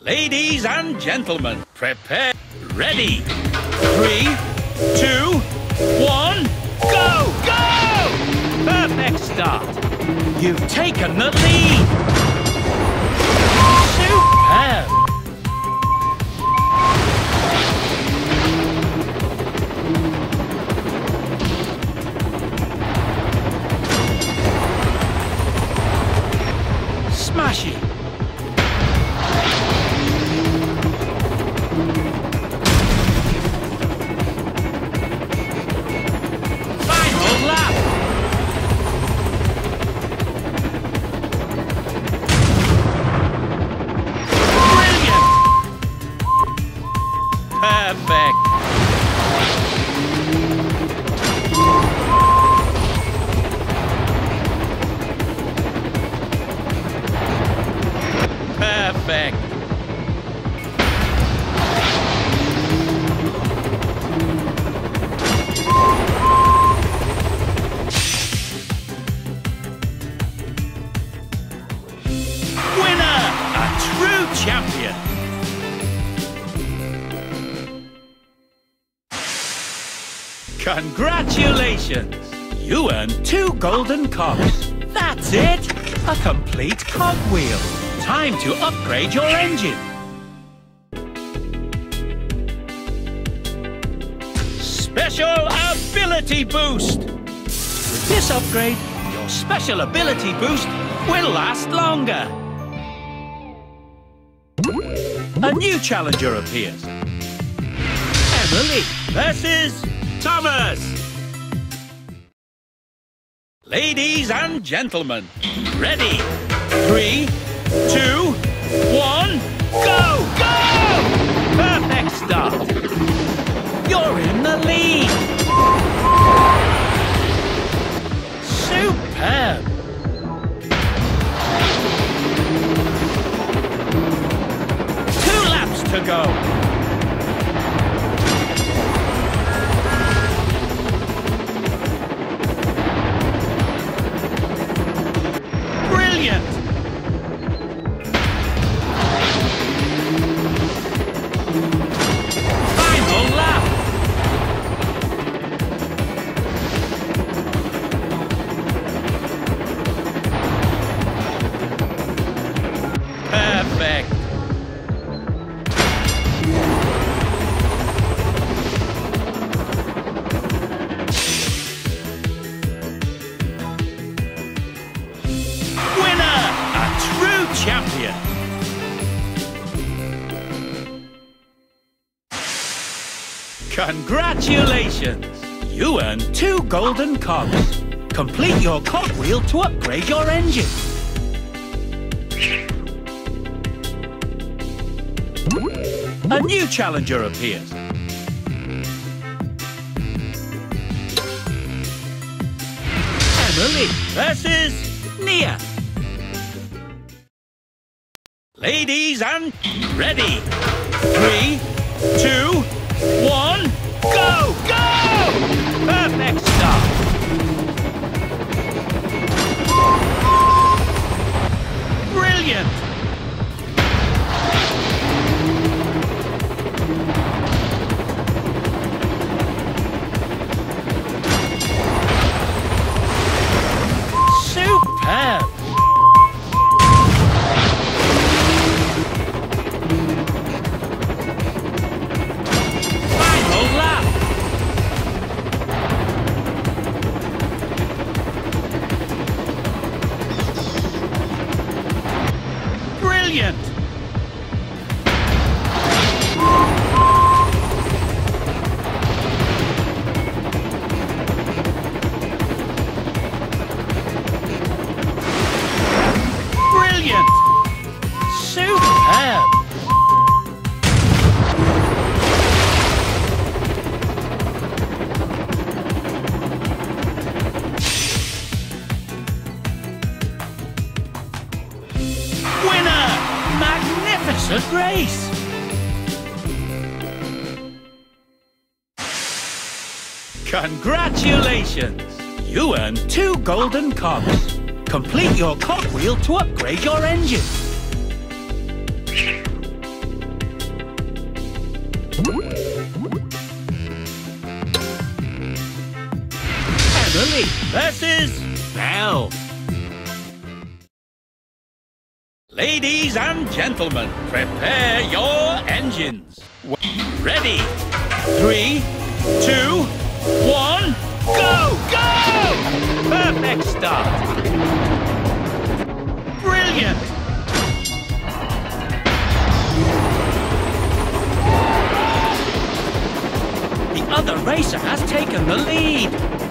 Ladies and gentlemen, prepare. Ready. Three, two, one, go! Go! Perfect start. You've taken the lead. Winner! A true champion! Congratulations! You earned two golden cogs. That's it! A complete cogwheel. Time to upgrade your engine. Special Ability Boost! With this upgrade, your special ability boost will last longer. A new challenger appears. Emily versus Thomas. Ladies and gentlemen, ready? Three, two, one, go! Go! Perfect start. You're in the lead. Superb. Two laps to go. Congratulations! You earned two golden cogs. Complete your cogwheel to upgrade your engine. A new challenger appears. Emily versus Nia. Ladies and ready. Three, two, Brilliant. Brilliant. Brilliant. of grace. Congratulations! You earned two golden cogs. Complete your cogwheel to upgrade your engine. Emily versus Belle. Ladies and gentlemen, prepare your engines. Ready? Three, two, one, go, go! Perfect start. Brilliant! The other racer has taken the lead.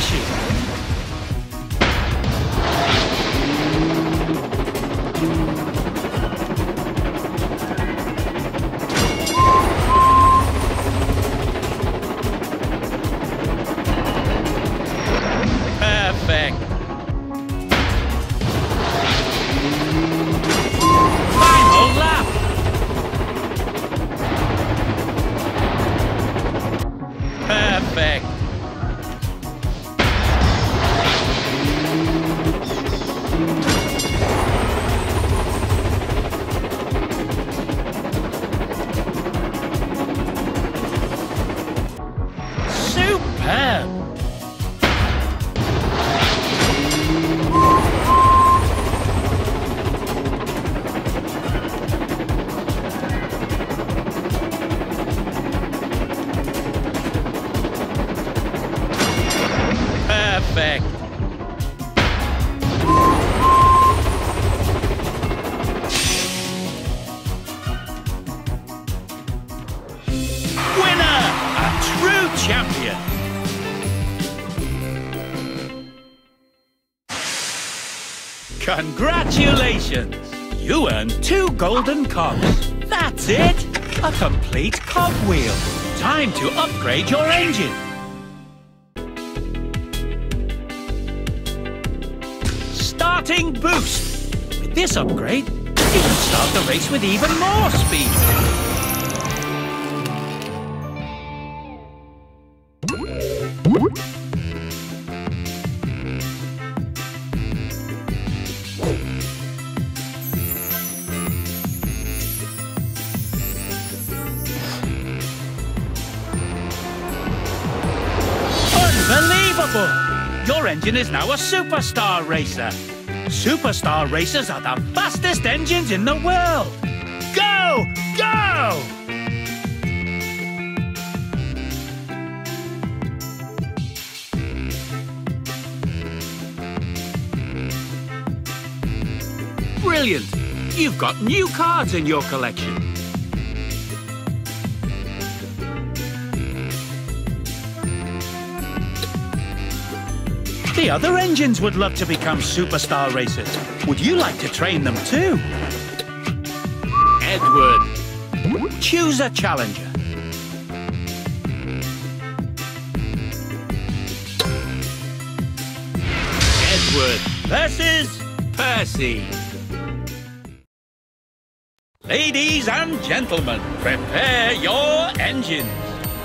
是 Perfect. Winner! A true champion! Congratulations! You earned two golden cogs. That's it! A complete cogwheel. Time to upgrade your engine. Starting boost. With this upgrade, you can start the race with even more speed. Unbelievable! Your engine is now a superstar racer. Superstar racers are the fastest engines in the world. Go! Go! Brilliant! You've got new cards in your collection. The other engines would love to become superstar racers. Would you like to train them too? Edward. Choose a challenger. Edward versus Percy. Ladies and gentlemen, prepare your engines.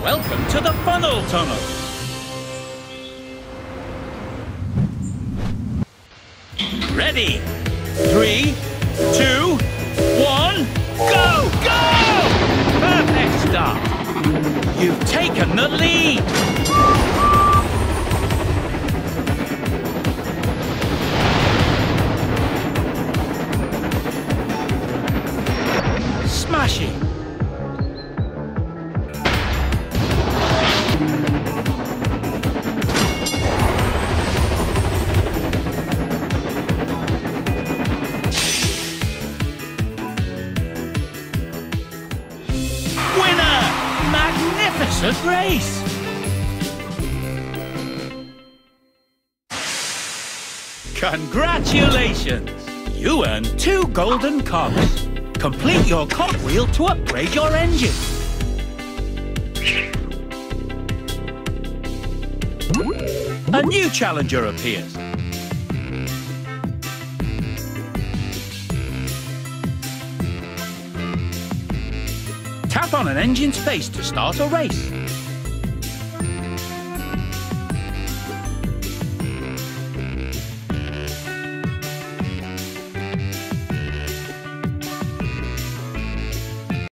Welcome to the funnel tunnel. Ready? Three, two, one, go, go! Perfect start. You've taken the lead. Congratulations! You earned two golden cogs. Complete your cogwheel to upgrade your engine. A new challenger appears. Tap on an engine's face to start a race.